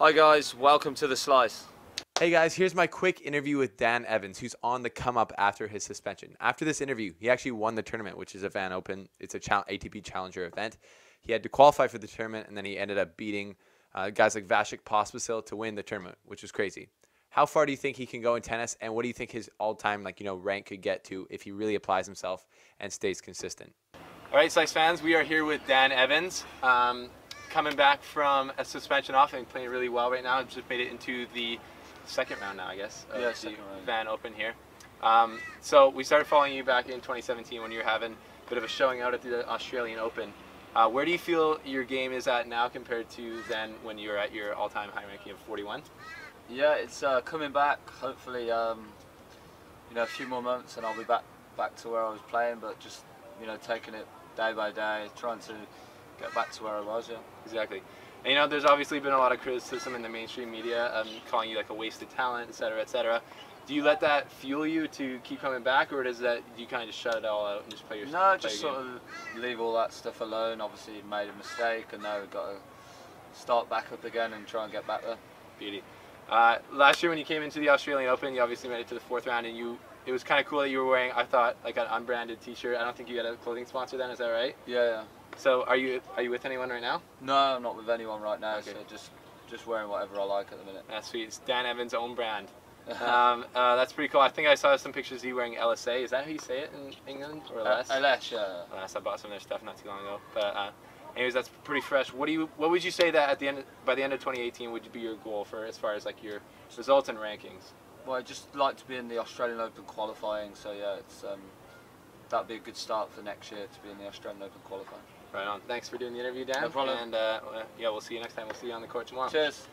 Hi guys, welcome to the slice. Hey guys, here's my quick interview with Dan Evans, who's on the come up after his suspension. After this interview, he actually won the tournament, which is a Van Open. It's a ATP Challenger event. He had to qualify for the tournament, and then he ended up beating uh, guys like Vasek Pospisil to win the tournament, which was crazy. How far do you think he can go in tennis, and what do you think his all-time like you know rank could get to if he really applies himself and stays consistent? All right, Slice fans, we are here with Dan Evans. Um, coming back from a suspension off and playing really well right now. Just made it into the second round now, I guess. yeah, round. Van Open here. Um, so we started following you back in 2017 when you were having a bit of a showing out at the Australian Open. Uh, where do you feel your game is at now compared to then when you were at your all-time high ranking of 41? Yeah, it's uh, coming back. Hopefully, um, you know, a few more months and I'll be back back to where I was playing. But just you know, taking it day by day, trying to get back to where I was. Yeah. Exactly. And you know, there's obviously been a lot of criticism in the mainstream media, um, calling you like a wasted talent, et cetera, et cetera. Do you let that fuel you to keep coming back, or does that do you kind of just shut it all out and just play your? No, play just your sort game? of leave all that stuff alone. Obviously, made a mistake, and now we've got to start back up again and try and get back there. Beauty. Uh, last year when you came into the Australian Open, you obviously made it to the fourth round, and you it was kind of cool that you were wearing, I thought, like an unbranded T-shirt. I don't think you had a clothing sponsor then. Is that right? Yeah, yeah. So are you are you with anyone right now? No, I'm not with anyone right now. Okay. So just just wearing whatever I like at the minute. That's sweet. It's Dan Evans' own brand. um, uh, that's pretty cool. I think I saw some pictures of you wearing LSA. Is that how you say it in England or Uh. LS, yeah. Last I bought some of their stuff not too long ago. But uh, anyways, that's pretty fresh. What do you? What would you say that at the end by the end of 2018 would be your goal for as far as like your results and rankings? Well, I just like to be in the Australian Open qualifying. So yeah, it's um, that'd be a good start for next year to be in the Australian Open qualifying. Right on. Thanks for doing the interview, Dan. No problem. And uh, yeah, we'll see you next time. We'll see you on the court tomorrow. Cheers.